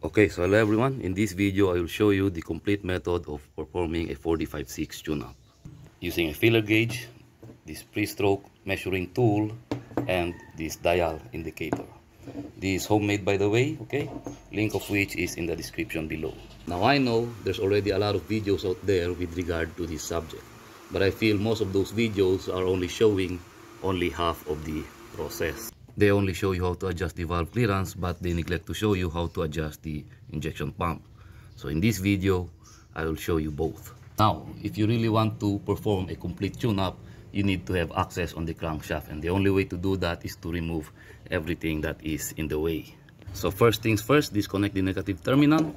Okay, so hello everyone. In this video, I will show you the complete method of performing a 4D56 tune-up. Using a feeler gauge, this pre-stroke measuring tool, and this dial indicator. This is homemade by the way, okay? Link of which is in the description below. Now I know there's already a lot of videos out there with regard to this subject. But I feel most of those videos are only showing only half of the process. They only show you how to adjust the valve clearance but they neglect to show you how to adjust the injection pump. So in this video, I will show you both. Now, if you really want to perform a complete tune-up, you need to have access on the crankshaft and the only way to do that is to remove everything that is in the way. So first things first, disconnect the negative terminal,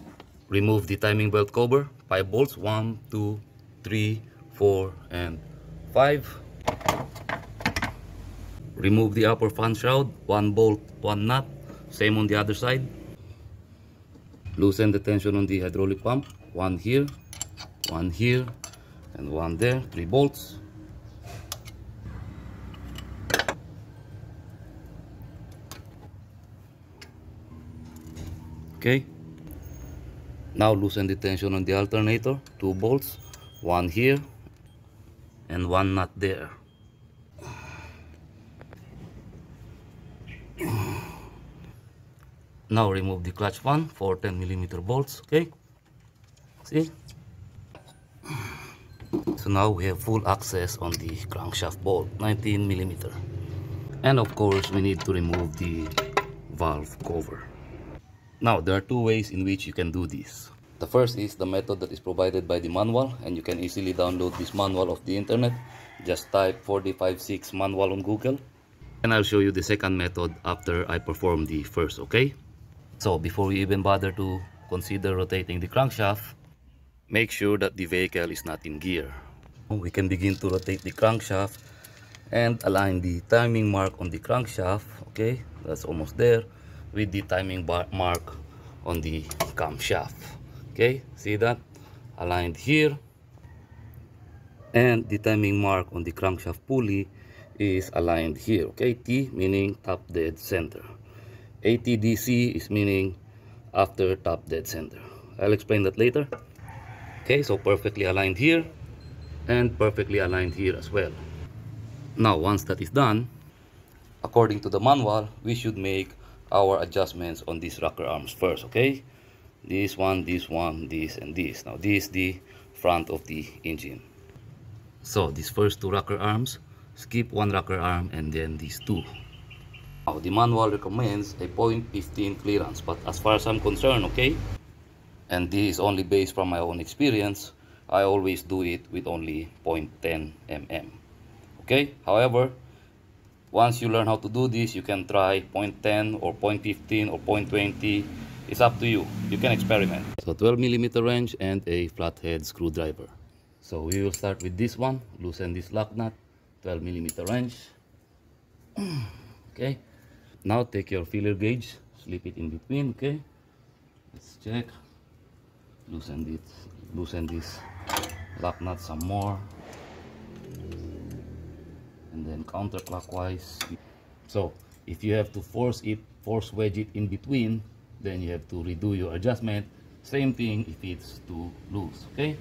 remove the timing belt cover, 5 bolts, 1, 2, 3, 4, and 5 remove the upper fan shroud one bolt one nut same on the other side. Loosen the tension on the hydraulic pump one here one here and one there three bolts. Okay. Now loosen the tension on the alternator two bolts one here and one nut there now remove the clutch one for 10 millimeter bolts okay? See? So now we have full access on the crankshaft bolt 19 millimeter. And of course we need to remove the valve cover. Now there are two ways in which you can do this. The first is the method that is provided by the manual and you can easily download this manual of the internet. Just type 4D56 manual on google and I'll show you the second method after I perform the first okay so before we even bother to consider rotating the crankshaft, make sure that the vehicle is not in gear. We can begin to rotate the crankshaft and align the timing mark on the crankshaft, okay, that's almost there, with the timing mark on the camshaft, okay, see that, aligned here, and the timing mark on the crankshaft pulley is aligned here, okay, T meaning top dead center. ATDC is meaning after top dead center. I'll explain that later. Okay, so perfectly aligned here and perfectly aligned here as well. Now, once that is done, according to the manual, we should make our adjustments on these rocker arms first, okay? This one, this one, this, and this. Now, this is the front of the engine. So, these first two rocker arms, skip one rocker arm and then these two. Now, the manual recommends a 0.15 clearance, but as far as I'm concerned, okay, and this is only based from my own experience, I always do it with only 0.10 mm. Okay, however, once you learn how to do this, you can try 0.10 or 0.15 or 0.20. It's up to you. You can experiment. So 12 millimeter wrench and a flathead screwdriver. So we will start with this one. Loosen this lock nut. 12 millimeter wrench. okay now take your feeler gauge slip it in between okay? Let's check. Loosen it loosen this lock nut some more. And then counterclockwise. So if you have to force it force wedge it in between then you have to redo your adjustment. Same thing if it's too loose okay?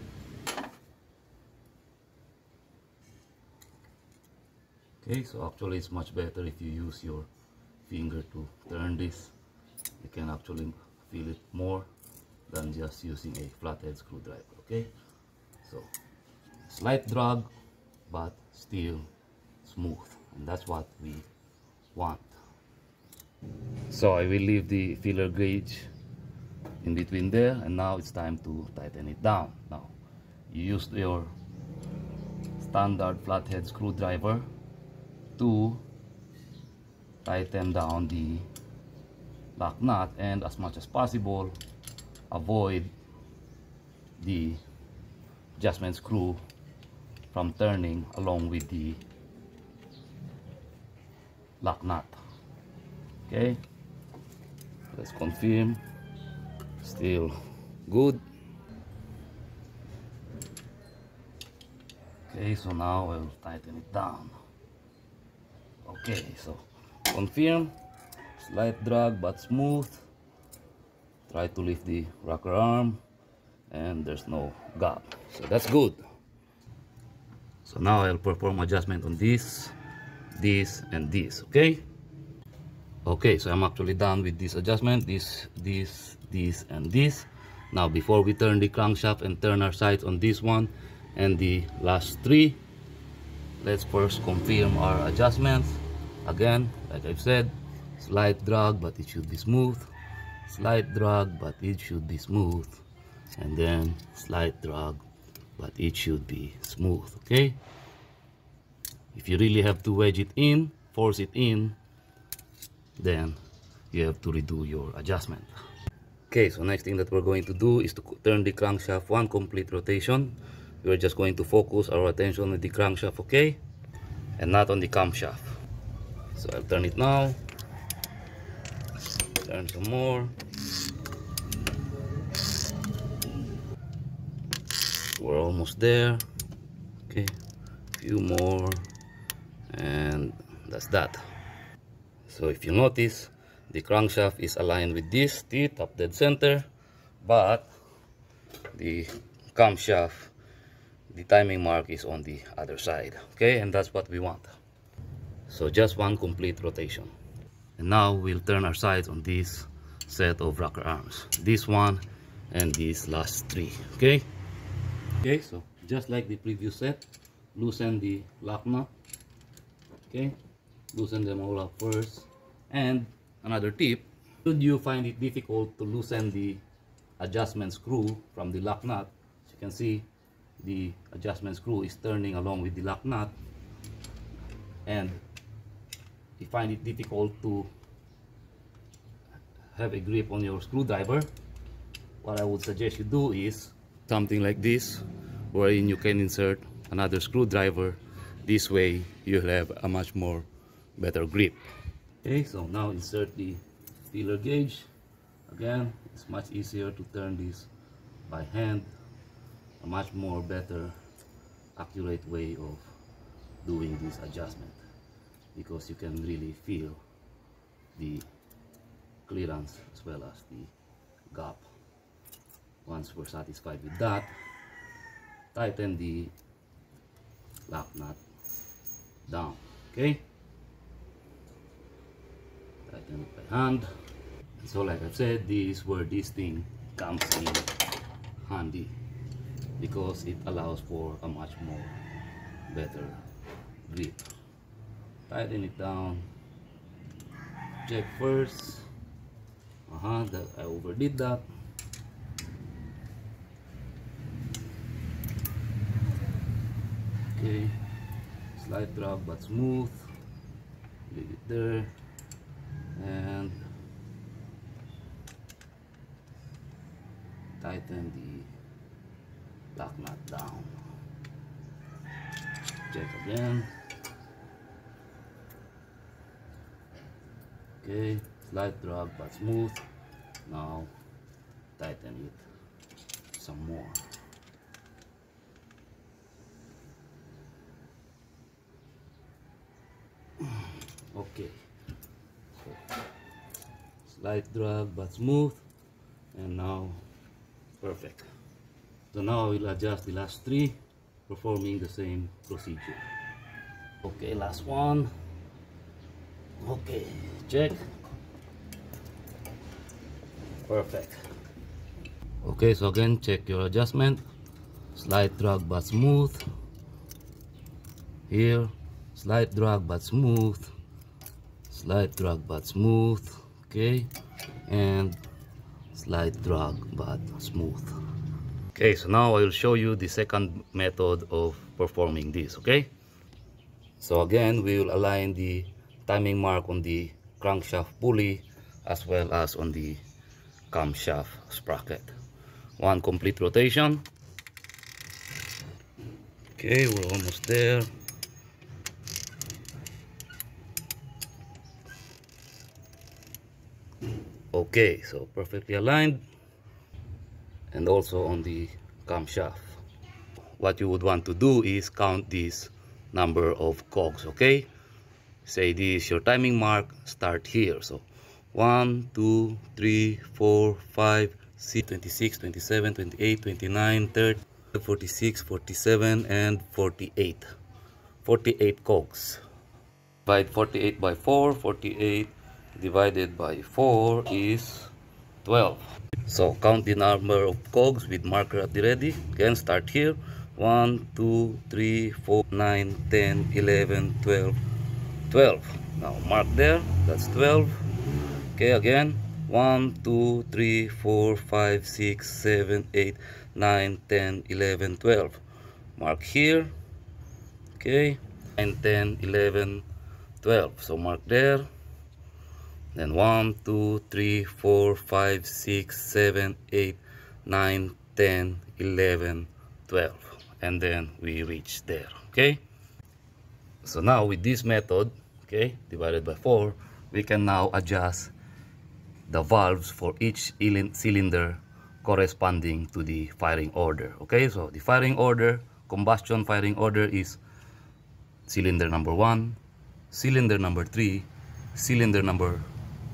Okay so actually it's much better if you use your finger to turn this. You can actually feel it more than just using a flathead screwdriver okay? So slight drag but still smooth and that's what we want. So I will leave the feeler gauge in between there and now it's time to tighten it down. Now you use your standard flathead screwdriver to tighten down the lock nut and as much as possible avoid the adjustment screw from turning along with the lock nut okay? Let's confirm. Still good. Okay so now I'll tighten it down. Okay so confirm slight drag but smooth. Try to lift the rocker arm and there's no gap. So that's good. So now I'll perform adjustment on this this and this okay? Okay so I'm actually done with this adjustment this this this and this. Now before we turn the crankshaft and turn our sights on this one and the last three let's first confirm our adjustments again like I've said slight drag but it should be smooth. Slight drag but it should be smooth. And then slight drag but it should be smooth okay? If you really have to wedge it in force it in then you have to redo your adjustment. Okay so next thing that we're going to do is to turn the crankshaft one complete rotation. We're just going to focus our attention on the crankshaft okay? And not on the camshaft so I'll turn it now. Turn some more. We're almost there. Okay a few more. And that's that. So if you notice the crankshaft is aligned with this the top dead center but the camshaft the timing mark is on the other side. Okay and that's what we want so just one complete rotation. And now we'll turn our sights on this set of rocker arms. This one and these last three okay? Okay so just like the previous set loosen the lock nut okay? Loosen them all up first. And another tip should you find it difficult to loosen the adjustment screw from the lock nut as you can see the adjustment screw is turning along with the lock nut and you find it difficult to have a grip on your screwdriver what I would suggest you do is something like this wherein you can insert another screwdriver. This way you'll have a much more better grip. Okay so now insert the feeler gauge. Again it's much easier to turn this by hand. A much more better accurate way of doing this adjustment because you can really feel the clearance as well as the gap. Once we're satisfied with that tighten the lock nut down okay? Tighten it by hand. So like I've said this is where this thing comes in handy because it allows for a much more better grip tighten it down. Check first. Uh-huh that I overdid that. Okay. Slight drag but smooth. Leave it there. And tighten the lock nut down. Check again okay slight drag but smooth. Now tighten it some more. Okay. So, slight drag but smooth. And now perfect. So now we'll adjust the last three performing the same procedure. Okay last one. Okay check. Perfect. Okay so again check your adjustment. Slight drag but smooth. Here slight drag but smooth. Slight drag but smooth. Okay and slight drag but smooth. Okay so now I will show you the second method of performing this okay? So again we will align the timing mark on the crankshaft pulley as well as on the camshaft sprocket. One complete rotation. Okay we're almost there. Okay so perfectly aligned. And also on the camshaft what you would want to do is count this number of cogs okay say this your timing mark start here. So 1 2 3 4 5 6 26 27 28 29 30 46 47 and 48 48 cogs. Divide 48 by 4 48 divided by 4 is 12 so count the number of cogs with marker at the ready. Again start here. 1 2 3 4 9 10 11 12 12 now mark there that's 12 okay again 1 2 3 4 5 6 7 8 9 10 11 12 mark here. Okay and 10 11 12 so mark there. Then 1 2 3 4 5 6 7 8 9 10 11 12 and then we reach there. Okay? So now with this method okay divided by 4 we can now adjust the valves for each cylinder corresponding to the firing order okay? So the firing order combustion firing order is cylinder number 1 cylinder number 3 cylinder number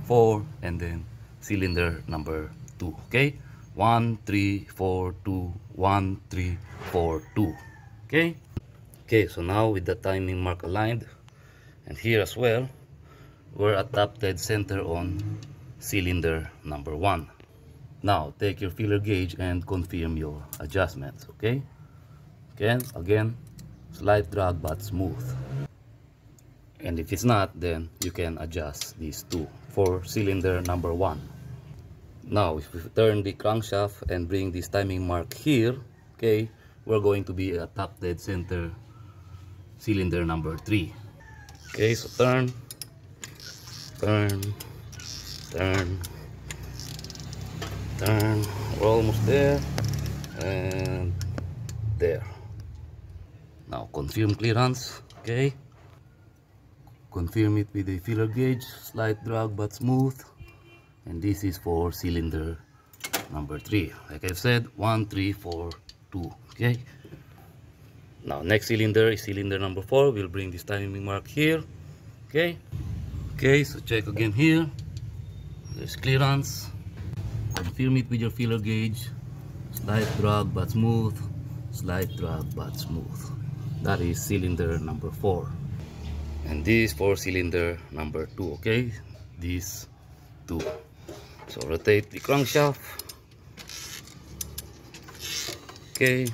4 and then cylinder number 2 okay? 1 3 4 2 1 3 4 2 okay? Okay so now with the timing mark aligned and here as well we're at dead center on cylinder number 1 now take your feeler gauge and confirm your adjustments okay? Again again slight drag but smooth. And if it's not then you can adjust these two for cylinder number one. Now if we turn the crankshaft and bring this timing mark here okay we're going to be at top dead center cylinder number three okay so turn. Turn. Turn. Turn. We're almost there. And there. Now confirm clearance. Okay. Confirm it with a feeler gauge. Slight drag but smooth. And this is for cylinder number three. Like i've said one three four two. Okay now next cylinder is cylinder number four. We'll bring this timing mark here. Okay? Okay so check again here. There's clearance. Confirm it with your feeler gauge. Slight drag but smooth. Slight drag but smooth. That is cylinder number four. And this four cylinder number two okay? These two. So rotate the crankshaft. Okay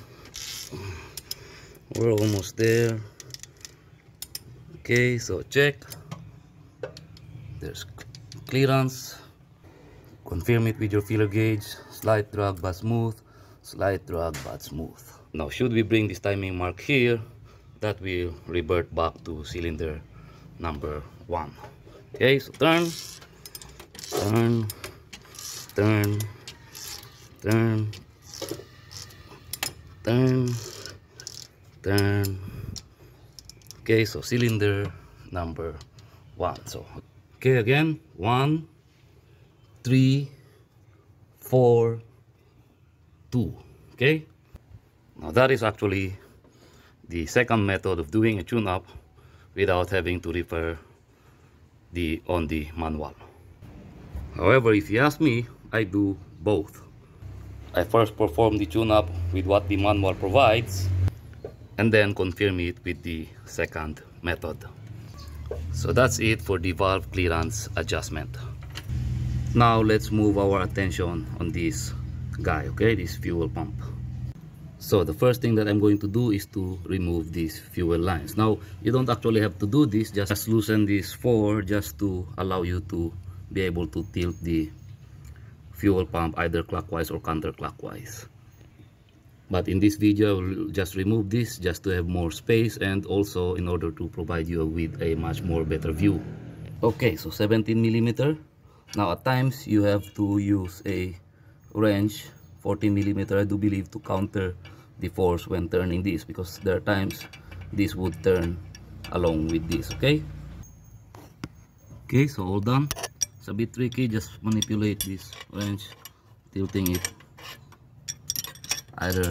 we're almost there. Okay so check. There's clearance. Confirm it with your feeler gauge. Slight drag but smooth. Slight drag but smooth. Now should we bring this timing mark here? That will revert back to cylinder number one. Okay so turn. Turn. Turn. Turn. Turn turn okay so cylinder number one. So okay again one three four two okay? Now that is actually the second method of doing a tune-up without having to refer the on the manual. However if you ask me I do both. I first perform the tune-up with what the manual provides and then confirm it with the second method. So that's it for the valve clearance adjustment. Now let's move our attention on this guy okay? This fuel pump. So the first thing that I'm going to do is to remove these fuel lines. Now you don't actually have to do this just loosen this four just to allow you to be able to tilt the fuel pump either clockwise or counterclockwise but in this video I'll just remove this just to have more space and also in order to provide you with a much more better view. Okay so 17 millimeter. Now at times you have to use a wrench 14 millimeter. I do believe to counter the force when turning this because there are times this would turn along with this okay? Okay so all done. It's a bit tricky just manipulate this wrench tilting it either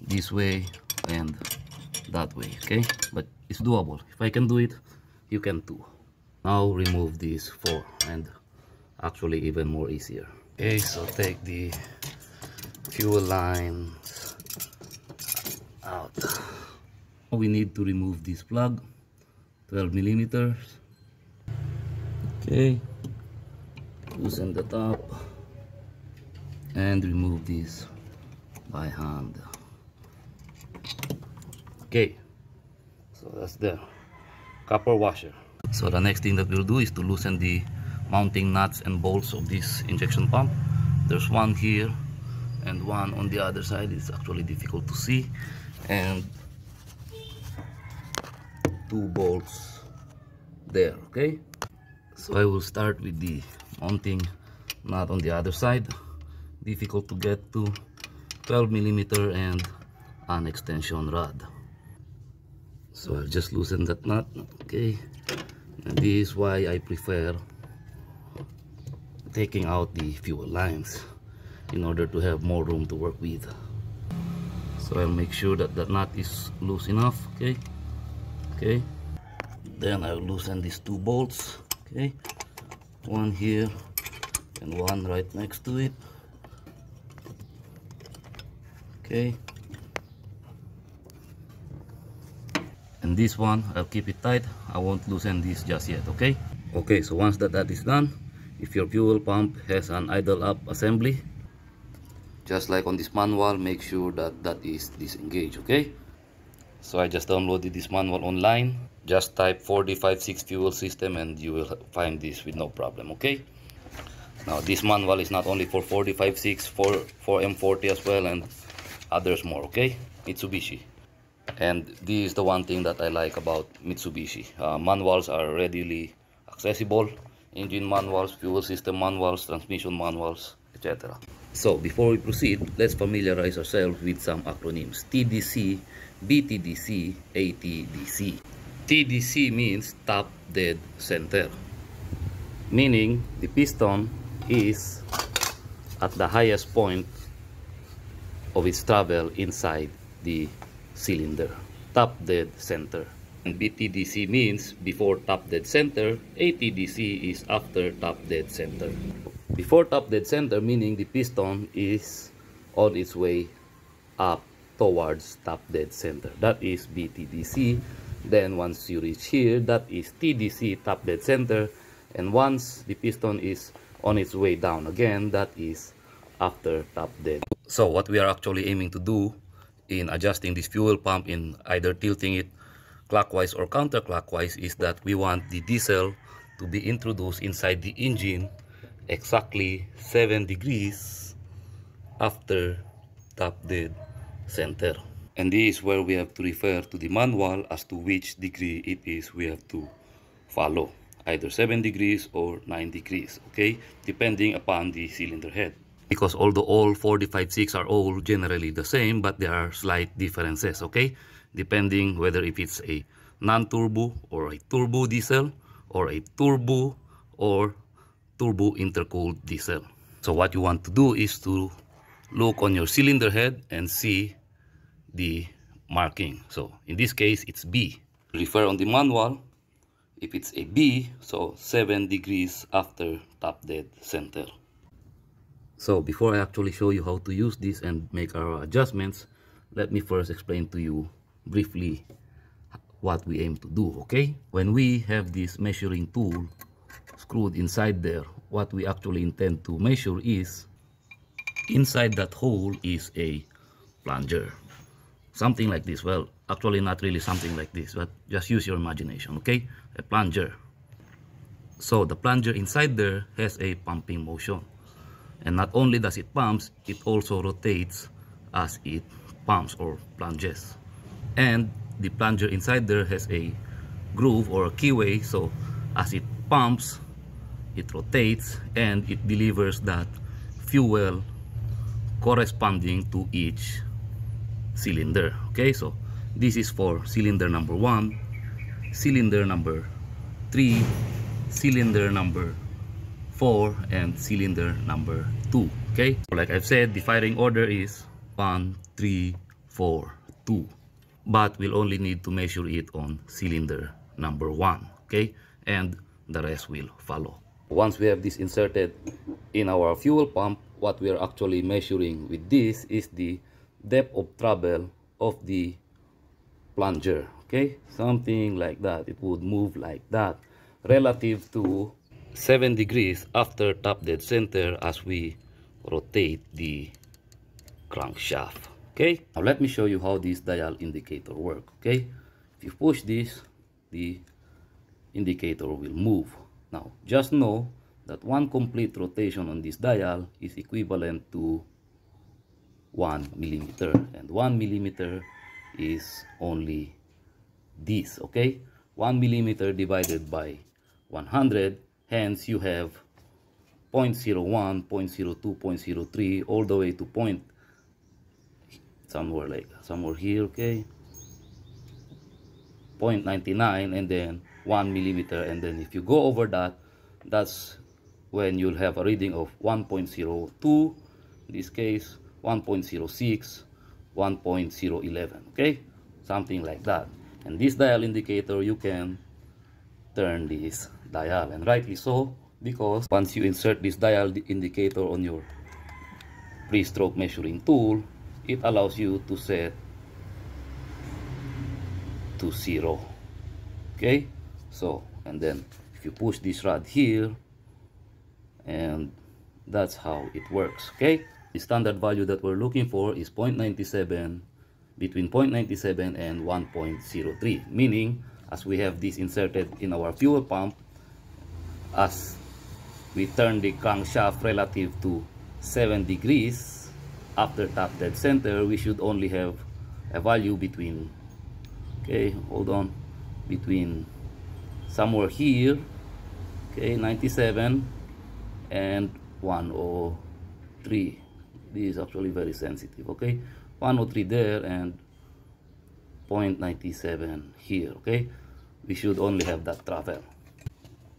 this way and that way okay? But it's doable. If I can do it you can too. Now remove these four and actually even more easier. Okay so take the fuel lines out. We need to remove this plug 12 millimeters. Okay loosen the top and remove this by hand. Okay. So that's the copper washer. So the next thing that we'll do is to loosen the mounting nuts and bolts of this injection pump. There's one here and one on the other side. It's actually difficult to see. And two bolts there okay? So I will start with the mounting nut on the other side. Difficult to get to 12 millimeter and an extension rod. So I'll just loosen that nut okay? And this is why I prefer taking out the fuel lines in order to have more room to work with. So I'll make sure that the nut is loose enough okay? Okay? Then I'll loosen these two bolts okay? One here and one right next to it okay. And this one I'll keep it tight. I won't loosen this just yet okay? Okay so once that that is done if your fuel pump has an idle up assembly just like on this manual make sure that that is disengaged okay? So I just downloaded this manual online. Just type 4D56 fuel system and you will find this with no problem okay? Now this manual is not only for 4D56 for 4M40 as well and others more okay? Mitsubishi. And this is the one thing that I like about Mitsubishi. Uh, manuals are readily accessible engine manuals fuel system manuals transmission manuals etc so before we proceed let's familiarize ourselves with some acronyms. TDC BTDC ATDC TDC means top dead center meaning the piston is at the highest point of its travel inside the cylinder. Top dead center. And BTDC means before top dead center ATDC is after top dead center. Before top dead center meaning the piston is on its way up towards top dead center. That is BTDC then once you reach here that is TDC top dead center. And once the piston is on its way down again that is after top dead so what we are actually aiming to do in adjusting this fuel pump in either tilting it clockwise or counterclockwise is that we want the diesel to be introduced inside the engine exactly 7 degrees after top dead center. And this is where we have to refer to the manual as to which degree it is we have to follow either 7 degrees or 9 degrees okay? Depending upon the cylinder head because although all 4D56 are all generally the same but there are slight differences okay? Depending whether if it's a non-turbo or a turbo diesel or a turbo or turbo intercooled diesel. So what you want to do is to look on your cylinder head and see the marking. So in this case it's B. Refer on the manual. If it's a B so 7 degrees after top dead center so before I actually show you how to use this and make our adjustments let me first explain to you briefly what we aim to do okay? When we have this measuring tool screwed inside there what we actually intend to measure is inside that hole is a plunger. Something like this. Well actually not really something like this but just use your imagination okay? A plunger. So the plunger inside there has a pumping motion and not only does it pumps it also rotates as it pumps or plunges. And the plunger inside there has a groove or a keyway so as it pumps it rotates and it delivers that fuel corresponding to each cylinder okay? So this is for cylinder number one cylinder number three cylinder number four and cylinder number two okay? So like i've said the firing order is one three four two. But we'll only need to measure it on cylinder number one okay? And the rest will follow. Once we have this inserted in our fuel pump what we are actually measuring with this is the depth of travel of the plunger okay? Something like that. It would move like that relative to 7 degrees after top dead center as we rotate the crankshaft okay? Now let me show you how this dial indicator work okay? If you push this the indicator will move. Now just know that one complete rotation on this dial is equivalent to 1 millimeter and 1 millimeter is only this okay? 1 millimeter divided by 100 hence you have 0.01 0.02 0.03 all the way to point somewhere like somewhere here okay? 0.99 and then 1 millimeter and then if you go over that that's when you'll have a reading of 1.02 in this case 1.06 1.011 okay? Something like that. And this dial indicator you can turn this dial and rightly so because once you insert this dial indicator on your pre-stroke measuring tool it allows you to set to zero. Okay? So and then if you push this rod here and that's how it works. Okay? The standard value that we're looking for is 0.97 between 0.97 and 1.03 meaning as we have this inserted in our fuel pump as we turn the crankshaft relative to 7 degrees after top dead center we should only have a value between okay hold on between somewhere here okay 97 and 103 this is actually very sensitive okay? 103 there and 0.97 here okay? We should only have that travel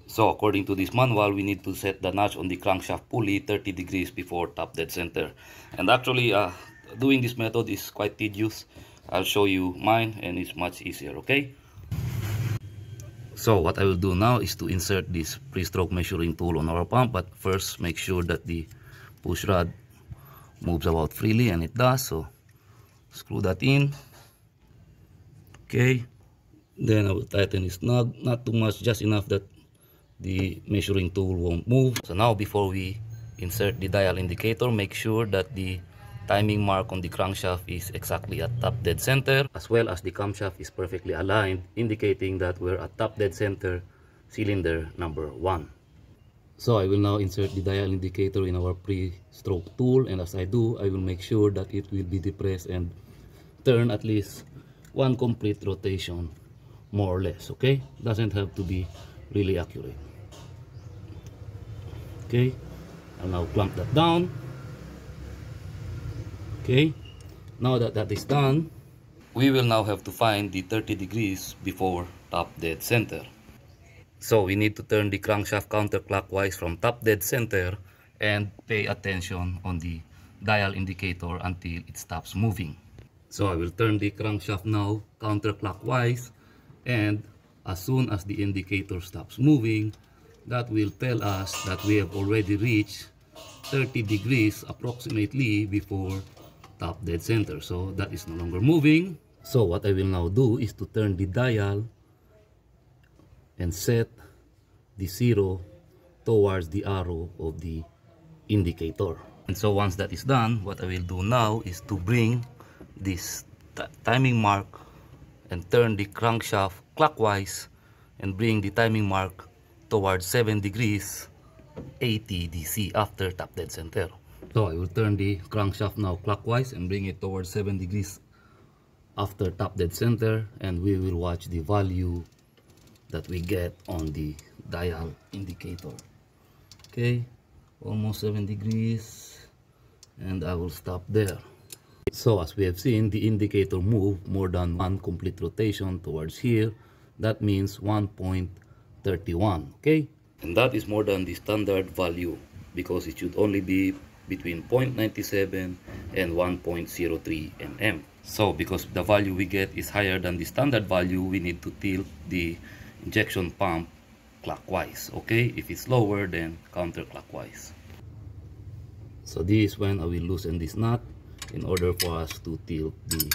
so according to this manual we need to set the notch on the crankshaft pulley 30 degrees before top dead center. And actually uh, doing this method is quite tedious. I'll show you mine and it's much easier okay? So what I will do now is to insert this pre-stroke measuring tool on our pump but first make sure that the push rod moves about freely and it does so screw that in. Okay then I will tighten it snug not too much just enough that the measuring tool won't move so now before we insert the dial indicator make sure that the timing mark on the crankshaft is exactly at top dead center as well as the camshaft is perfectly aligned indicating that we're at top dead center cylinder number one so I will now insert the dial indicator in our pre-stroke tool and as I do, I will make sure that it will be depressed and turn at least one complete rotation more or less, okay? Doesn't have to be really accurate. Okay, I'll now clamp that down. Okay, now that that is done, we will now have to find the 30 degrees before top dead center. So we need to turn the crankshaft counterclockwise from top dead center and pay attention on the dial indicator until it stops moving. So I will turn the crankshaft now counterclockwise and as soon as the indicator stops moving, that will tell us that we have already reached 30 degrees approximately before top dead center. So that is no longer moving. So what I will now do is to turn the dial and set the zero towards the arrow of the indicator. And so once that is done, what I will do now is to bring this timing mark and turn the crankshaft clockwise and bring the timing mark towards 7 degrees ATDC after top dead center. So I will turn the crankshaft now clockwise and bring it towards 7 degrees after top dead center and we will watch the value that we get on the dial indicator. Okay almost 7 degrees and I will stop there. So as we have seen the indicator move more than one complete rotation towards here. That means 1.31 okay? And that is more than the standard value because it should only be between 0.97 and 1.03 mm so because the value we get is higher than the standard value we need to tilt the injection pump clockwise okay? If it's lower then counterclockwise. So this is when I will loosen this nut in order for us to tilt the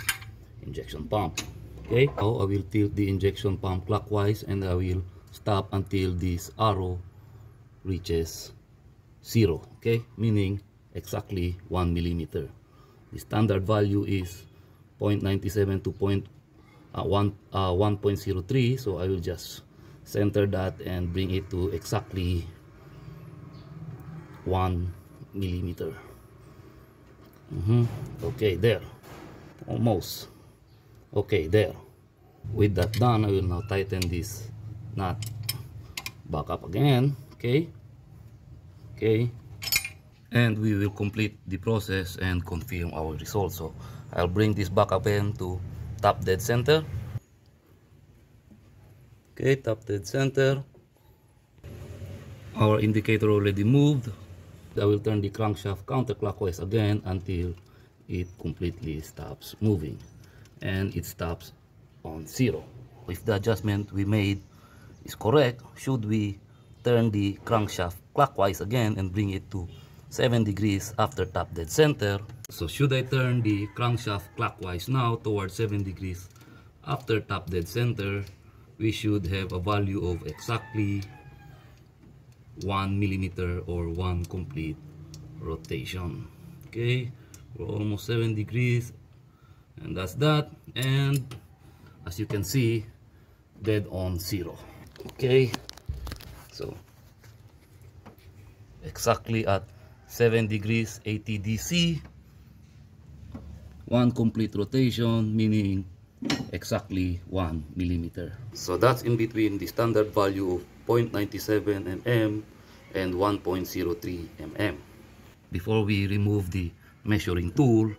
injection pump okay? Now I will tilt the injection pump clockwise and I will stop until this arrow reaches zero okay? Meaning exactly one millimeter. The standard value is 0.97 to point, uh, 1, uh, 1.03 so I will just center that and bring it to exactly 1 millimeter. Mm -hmm. okay there. Almost. Okay there. With that done I will now tighten this nut back up again okay? Okay. And we will complete the process and confirm our result so I'll bring this back again to top dead center. Okay top dead center. Our indicator already moved. I will turn the crankshaft counterclockwise again until it completely stops moving. And it stops on zero. If the adjustment we made is correct should we turn the crankshaft clockwise again and bring it to 7 degrees after top dead center. So should I turn the crankshaft clockwise now towards 7 degrees after top dead center, we should have a value of exactly 1 millimeter or 1 complete rotation. Okay, we're almost 7 degrees and that's that and as you can see dead on zero okay. So exactly at 7 degrees 80 DC one complete rotation meaning exactly 1 millimeter. So that's in between the standard value of 0.97 mm and 1.03 mm before we remove the measuring tool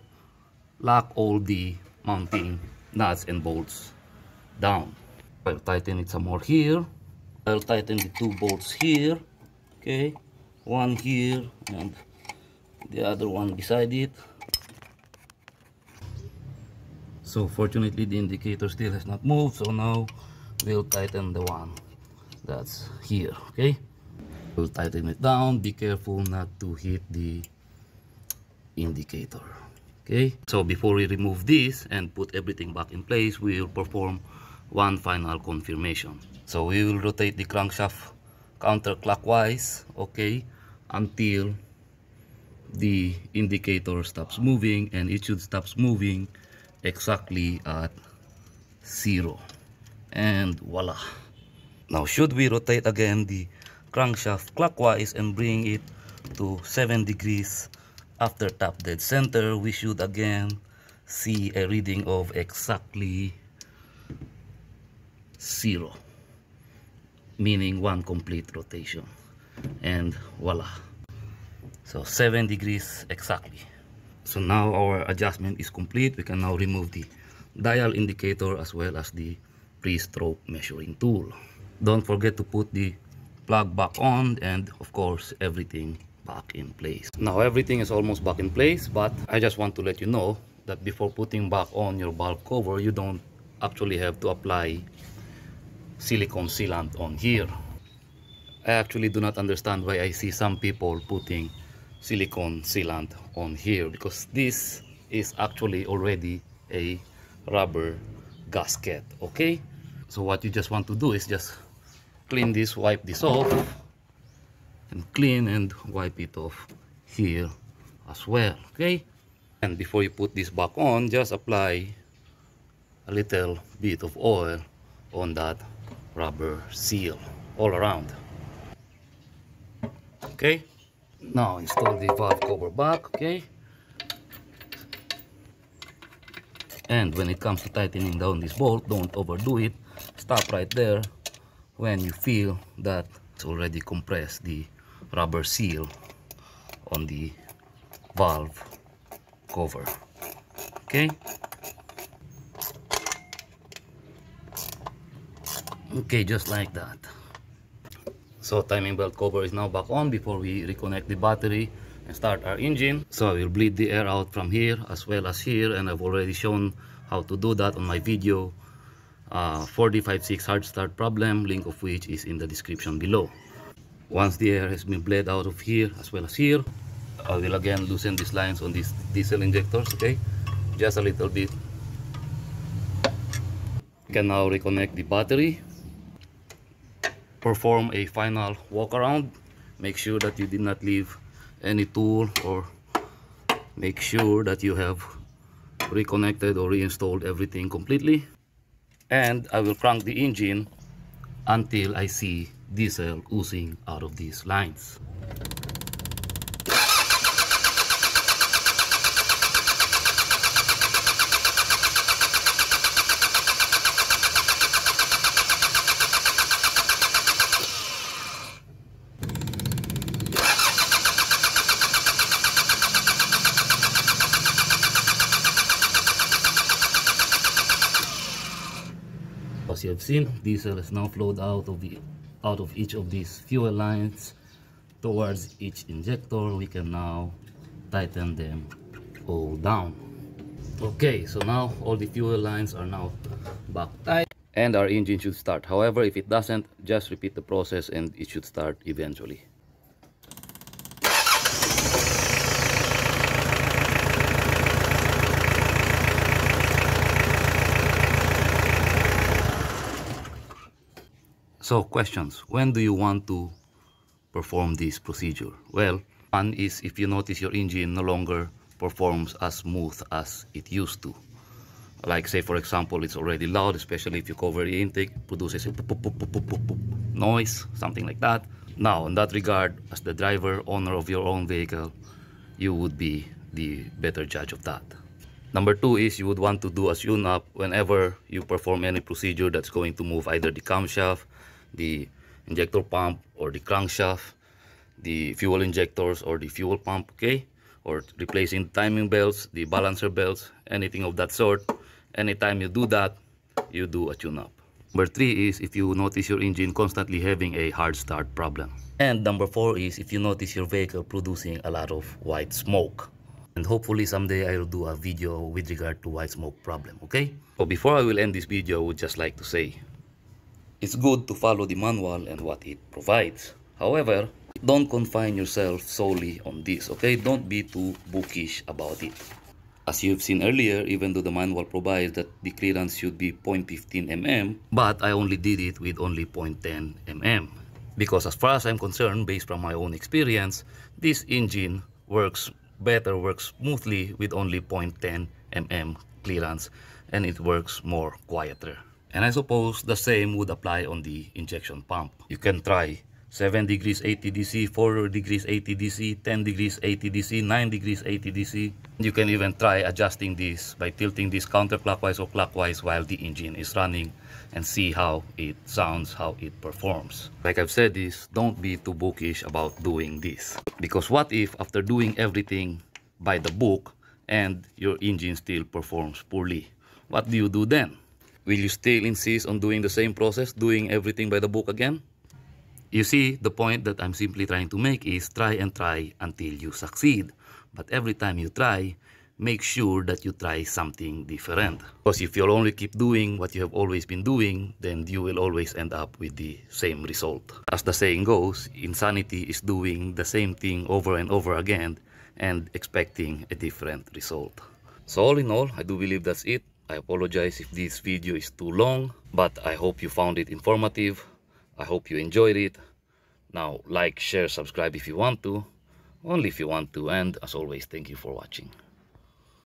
lock all the mounting nuts and bolts down. I'll tighten it some more here I'll tighten the two bolts here okay? One here and the other one beside it. So fortunately the indicator still has not moved so now we'll tighten the one that's here okay? We'll tighten it down. Be careful not to hit the indicator okay? So before we remove this and put everything back in place we will perform one final confirmation. So we will rotate the crankshaft counterclockwise okay until the indicator stops moving and it should stop moving exactly at zero. And voila. Now should we rotate again the crankshaft clockwise and bring it to 7 degrees after top dead center we should again see a reading of exactly zero meaning one complete rotation. And voila. So 7 degrees exactly. So now our adjustment is complete. We can now remove the dial indicator as well as the pre-stroke measuring tool. Don't forget to put the plug back on and of course everything back in place. Now everything is almost back in place but i just want to let you know that before putting back on your valve cover you don't actually have to apply silicone sealant on here. I actually do not understand why I see some people putting silicone sealant on here because this is actually already a rubber gasket okay? So what you just want to do is just clean this wipe this off and clean and wipe it off here as well okay? And before you put this back on just apply a little bit of oil on that rubber seal all around. Okay? Now install the valve cover back okay? And when it comes to tightening down this bolt don't overdo it. Stop right there when you feel that it's already compressed the rubber seal on the valve cover. Okay okay just like that so timing belt cover is now back on before we reconnect the battery and start our engine so I will bleed the air out from here as well as here and I've already shown how to do that on my video uh, 4D56 hard start problem, link of which is in the description below. Once the air has been bled out of here as well as here, I will again loosen these lines on these diesel injectors, okay? Just a little bit. Can now reconnect the battery. Perform a final walk around. Make sure that you did not leave any tool or make sure that you have reconnected or reinstalled everything completely and I will crank the engine until I see diesel oozing out of these lines. As you have seen diesel is now flowed out of the out of each of these fuel lines towards each injector. We can now tighten them all down. Okay so now all the fuel lines are now back tight and our engine should start. However if it doesn't just repeat the process and it should start eventually So questions, when do you want to perform this procedure? Well, one is if you notice your engine no longer performs as smooth as it used to. Like say for example, it's already loud, especially if you cover the intake, produces a poop, poop, poop, noise, something like that. Now, in that regard, as the driver, owner of your own vehicle, you would be the better judge of that. Number two is you would want to do a tune-up whenever you perform any procedure that's going to move either the camshaft, the injector pump or the crankshaft, the fuel injectors or the fuel pump, okay? Or replacing timing belts, the balancer belts, anything of that sort. Anytime you do that, you do a tune-up. Number three is if you notice your engine constantly having a hard start problem. And number four is if you notice your vehicle producing a lot of white smoke. And hopefully someday I will do a video with regard to white smoke problem, okay? So before I will end this video, I would just like to say, it's good to follow the manual and what it provides. However, don't confine yourself solely on this, okay? Don't be too bookish about it. As you've seen earlier, even though the manual provides that the clearance should be 0.15 mm, but I only did it with only 0.10 mm. Because as far as I'm concerned, based from my own experience, this engine works better, works smoothly with only 0.10 mm clearance and it works more quieter. And I suppose the same would apply on the injection pump. You can try 7 degrees ATDC, 4 degrees ATDC, 10 degrees ATDC, 9 degrees ATDC. You can even try adjusting this by tilting this counterclockwise or clockwise while the engine is running and see how it sounds, how it performs. Like I've said this, don't be too bookish about doing this. Because what if after doing everything by the book and your engine still performs poorly? What do you do then? Will you still insist on doing the same process, doing everything by the book again? You see, the point that I'm simply trying to make is try and try until you succeed. But every time you try, make sure that you try something different. Because if you'll only keep doing what you have always been doing, then you will always end up with the same result. As the saying goes, insanity is doing the same thing over and over again and expecting a different result. So all in all, I do believe that's it. I apologize if this video is too long, but I hope you found it informative. I hope you enjoyed it. Now, like, share, subscribe if you want to, only if you want to, and as always, thank you for watching.